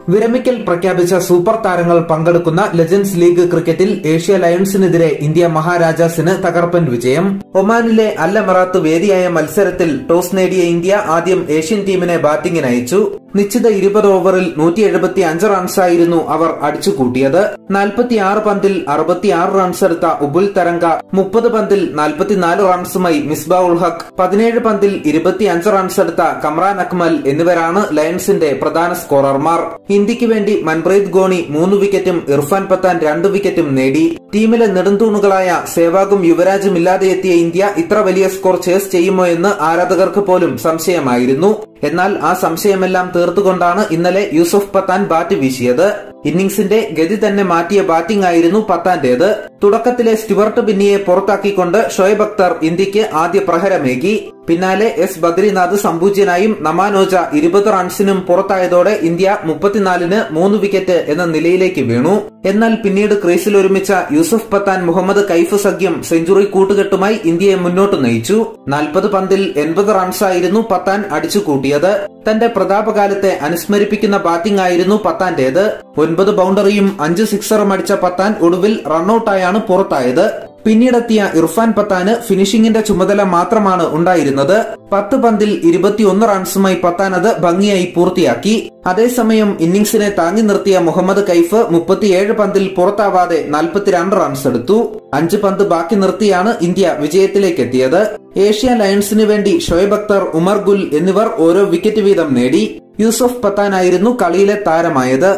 വിരമിക്കൽ പ്രഖ്യാപിച്ച സൂപ്പർ താരങ്ങൾ പങ്കെടുക്കുന്ന ലെജൻഡ്സ് ലീഗ് ക്രിക്കറ്റിൽ ഏഷ്യ ലയൺസിനെതിരെ ഇന്ത്യ മഹാരാജാസിന് തകർപ്പൻ വിജയം. ഒമാനിലെ അല്ലമറാത്ത് വേദിയായ മത്സരത്തിൽ ടോസ് നേടിയ ഇന്ത്യ ആദ്യം ഏഷ്യൻ ടീമിനെ ബാറ്റിംഗിന് അയച്ചു. നിശ്ചിത ഇരുപത് ഓവറിൽ നൂറ്റി എഴുപത്തി അഞ്ച് റൺസായിരുന്നു അവർ അടിച്ചുകൂട്ടിയത്. നാൽപ്പത്തിയാറ് പന്തിൽ അറുപത്തിയാറ് റൺസ് എടുത്ത ഉബുൽ തരംഗ മുപ്പത് പന്തിൽ നാൽപ്പത്തിനാല് റൺസുമായി മിസ്ബ ഉൾ ഹക്ക് പതിനേഴ് പന്തിൽ ഇരുപത്തിയഞ്ച് റൺസ് എടുത്ത കമ്രാൻ അക്മൽ എന്നിവരാണ് ലയൺസിന്റെ പ്രധാന സ്കോറർമാർ. ഇന്ത്യയ്ക്ക് വേണ്ടി മൻപ്രീത് ഗോണി മൂന്ന് വിക്കറ്റും ഇർഫാൻ പത്താൻ രണ്ട് വിക്കറ്റും നേടി. ടീമിലെ നെടുന്തൂണുകളായ സേവാഗും യുവരാജും ഇല്ലാതെ എത്തിയ ഇന്ത്യ ഇത്ര വലിയ സ്കോർ ചേസ് ചെയ്യുമോ എന്ന് ആരാധകർക്ക് പോലും സംശയമായിരുന്നു. എന്നാൽ ആ സംശയമെല്ലാം തീർത്തുകൊണ്ടാണ് ഇന്നലെ യൂസഫ് പത്താൻ ബാറ്റ് വീശിയത്. ഇന്നിംഗ്സിന്റെ ഗതി തന്നെ മാറ്റിയ ബാറ്റിംഗ് ആയിരുന്നു പത്താന്റേത്. തുടക്കത്തിലെ സ്റ്റുവർട്ട് ബിന്നിയെ പുറത്താക്കിക്കൊണ്ട് ഷോയബ് അക്തർ ഇന്ത്യയ്ക്ക് ആദ്യ പ്രഹരമേകി. പിന്നാലെ എസ് ബദ്രിനാഥ് സംപൂജ്യനായും നമാനോജ ഇരുപത് റൺസിനും പുറത്തായതോടെ ഇന്ത്യ മുപ്പത്തിനാലിന് മൂന്ന് വിക്കറ്റ് എന്ന നിലയിലേക്ക് വീണു. എന്നാൽ പിന്നീട് ക്രീസിൽ ഒരുമിച്ച യൂസഫ് പത്താൻ മുഹമ്മദ് കൈഫ് സഖ്യം സെഞ്ചുറി കൂട്ടുകെട്ടുമായി ഇന്ത്യയെ മുന്നോട്ട് നയിച്ചു. നാൽപ്പത് പന്തിൽ എൺപത് റൺസായിരുന്നു പത്താൻ അടിച്ചുകൂട്ടിയത്. തന്റെ പ്രതാപകാലത്തെ അനുസ്മരിപ്പിക്കുന്ന ബാറ്റിംഗ് ആയിരുന്നു പത്താന്റേത്. ഒൻപത് ബൗണ്ടറിയും അഞ്ച് സിക്സറും അടിച്ച പത്താൻ ഒടുവിൽ റണ്ണൌട്ടായാണ് പുറത്തായത്. പിന്നീടെത്തിയ ഇർഫാൻ പത്താന് ഫിനിഷിംഗിന്റെ ചുമതല മാത്രമാണ് ഉണ്ടായിരുന്നത്. പത്ത് പന്തിൽ ഇരുപത്തിയൊന്ന് റൺസുമായി പത്താൻ അത് ഭംഗിയായി പൂർത്തിയാക്കി. അതേസമയം ഇന്നിംഗ്സിനെ താങ്ങി നിർത്തിയ മുഹമ്മദ് കൈഫ് മുപ്പത്തിയേഴ് പന്തിൽ പുറത്താവാതെ നാൽപ്പത്തിരണ്ട് റൺസ് എടുത്തു. അഞ്ച് പന്ത് ബാക്കി നിർത്തിയാണ് ഇന്ത്യ വിജയത്തിലേക്ക് എത്തിയത് ഏഷ്യ ലയൺസിന് വേണ്ടി ഷോയബ് അക്തർ ഉമർ ഗുൽ എന്നിവർ ഓരോ വിക്കറ്റ് വീതം നേടി. യൂസഫ് പത്താനായിരുന്നു കളിയിലെ താരമായത്.